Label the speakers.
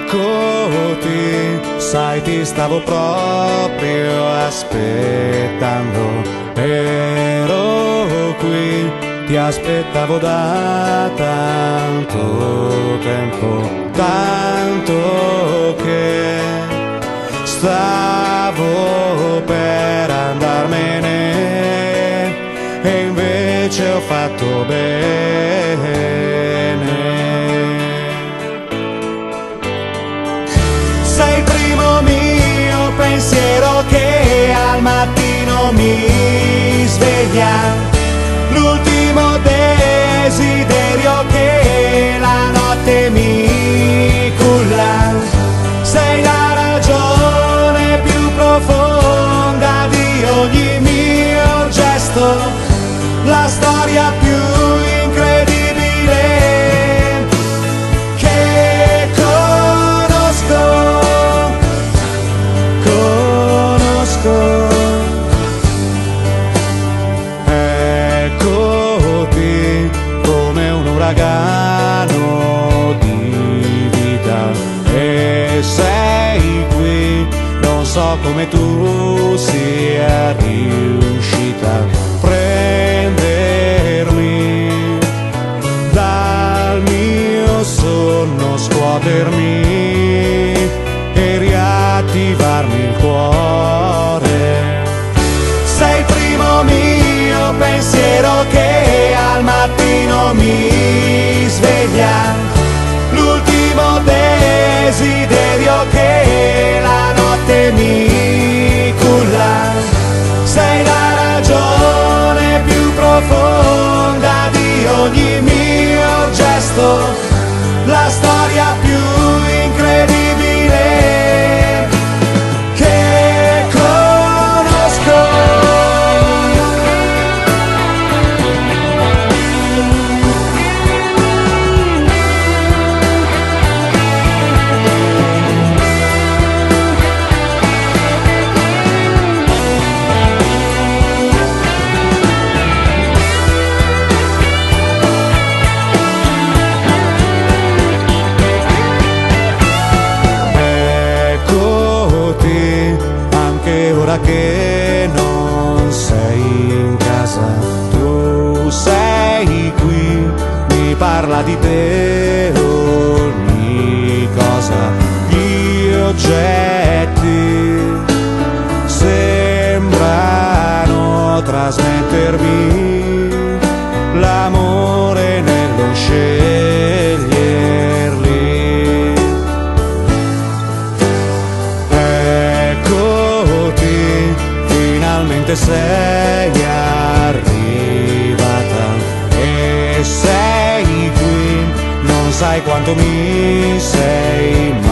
Speaker 1: Eccoti, sai ti stavo proprio aspettando. Ero qui, ti aspettavo da tanto tempo, tanto che stavo per andarmene e invece ho fatto bene. Sveglia, l'ultimo desiderio che la notte mi culla. Sei la ragione più profonda di ogni mio gesto, la storia più come tu sia riuscita a prendermi dal mio sonno scuotermi e riattivarmi il cuore. Sei il primo mio pensiero che al mattino mi sveglia, l'ultimo desiderio ora che non sei in casa, tu sei qui, mi parla di te ogni cosa, gli oggetti sembrano trasmettermi l'amore finalmente sei arrivata e sei qui, non sai quanto mi sei mancata.